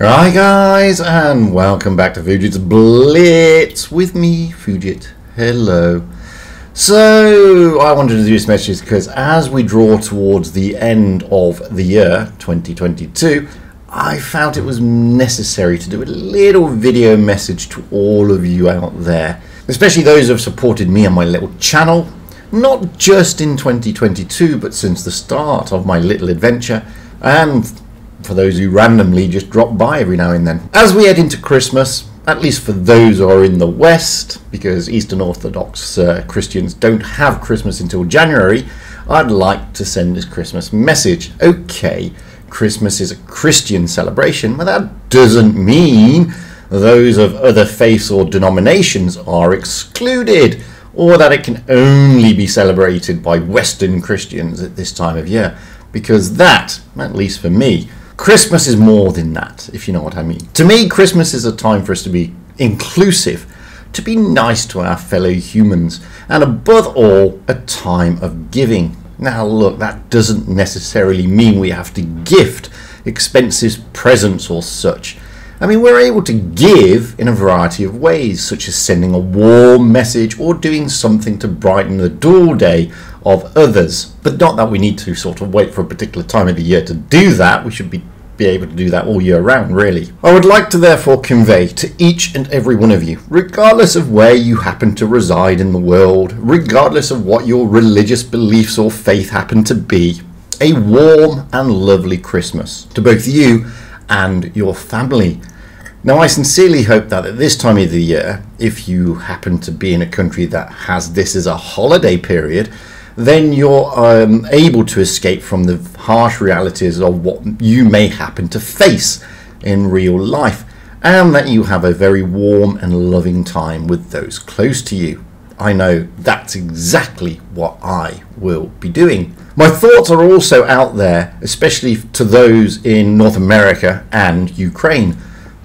Hi guys, and welcome back to Fugit's Blitz with me, Fugit. Hello. So, I wanted to do this message because as we draw towards the end of the year, 2022, I felt it was necessary to do a little video message to all of you out there, especially those who have supported me on my little channel, not just in 2022, but since the start of my little adventure, and for those who randomly just drop by every now and then. As we head into Christmas, at least for those who are in the West, because Eastern Orthodox uh, Christians don't have Christmas until January, I'd like to send this Christmas message. Okay, Christmas is a Christian celebration, but that doesn't mean those of other faiths or denominations are excluded, or that it can only be celebrated by Western Christians at this time of year, because that, at least for me, Christmas is more than that, if you know what I mean. To me, Christmas is a time for us to be inclusive, to be nice to our fellow humans, and above all, a time of giving. Now, look, that doesn't necessarily mean we have to gift expensive presents or such. I mean, we're able to give in a variety of ways, such as sending a warm message or doing something to brighten the dull day of others. But not that we need to sort of wait for a particular time of the year to do that. We should be be able to do that all year round, really. I would like to therefore convey to each and every one of you, regardless of where you happen to reside in the world, regardless of what your religious beliefs or faith happen to be, a warm and lovely Christmas to both you and your family. Now, I sincerely hope that at this time of the year, if you happen to be in a country that has this as a holiday period, then you're um, able to escape from the harsh realities of what you may happen to face in real life, and that you have a very warm and loving time with those close to you. I know that's exactly what I will be doing. My thoughts are also out there, especially to those in North America and Ukraine.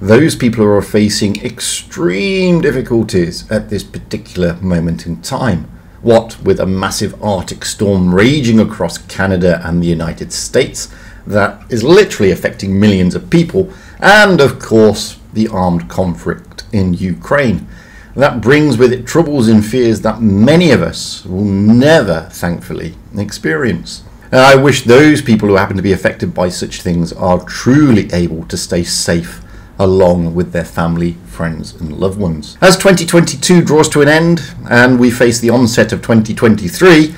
Those people are facing extreme difficulties at this particular moment in time. What with a massive Arctic storm raging across Canada and the United States that is literally affecting millions of people, and of course the armed conflict in Ukraine. That brings with it troubles and fears that many of us will never, thankfully, experience. And I wish those people who happen to be affected by such things are truly able to stay safe along with their family, friends, and loved ones. As 2022 draws to an end and we face the onset of 2023,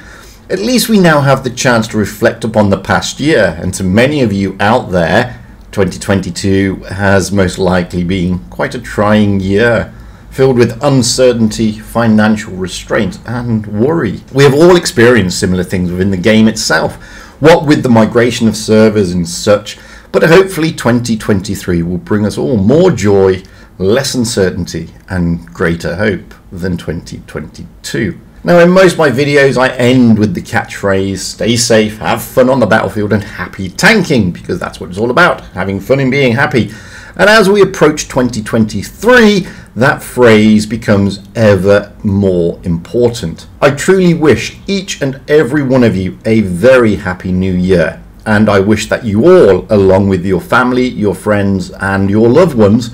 at least we now have the chance to reflect upon the past year. And to many of you out there, 2022 has most likely been quite a trying year, filled with uncertainty, financial restraint, and worry. We have all experienced similar things within the game itself. What with the migration of servers and such, but hopefully 2023 will bring us all more joy, less uncertainty, and greater hope than 2022. Now, in most of my videos, I end with the catchphrase stay safe, have fun on the battlefield, and happy tanking, because that's what it's all about having fun and being happy. And as we approach 2023, that phrase becomes ever more important. I truly wish each and every one of you a very happy new year and I wish that you all, along with your family, your friends, and your loved ones,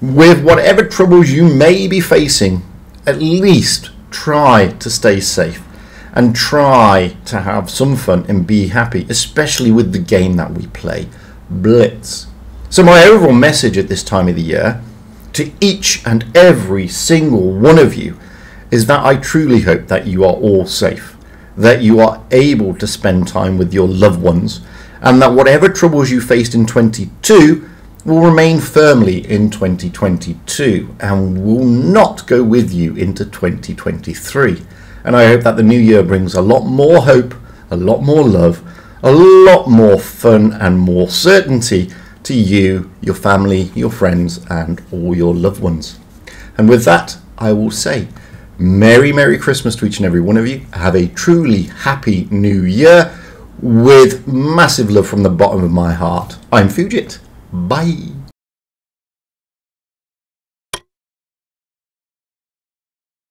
with whatever troubles you may be facing, at least try to stay safe and try to have some fun and be happy, especially with the game that we play, Blitz. So, my overall message at this time of the year to each and every single one of you is that I truly hope that you are all safe that you are able to spend time with your loved ones, and that whatever troubles you faced in 22 will remain firmly in 2022 and will not go with you into 2023. And I hope that the new year brings a lot more hope, a lot more love, a lot more fun, and more certainty to you, your family, your friends, and all your loved ones. And with that, I will say, Merry, Merry Christmas to each and every one of you. Have a truly happy new year with massive love from the bottom of my heart. I'm Fugit. Bye.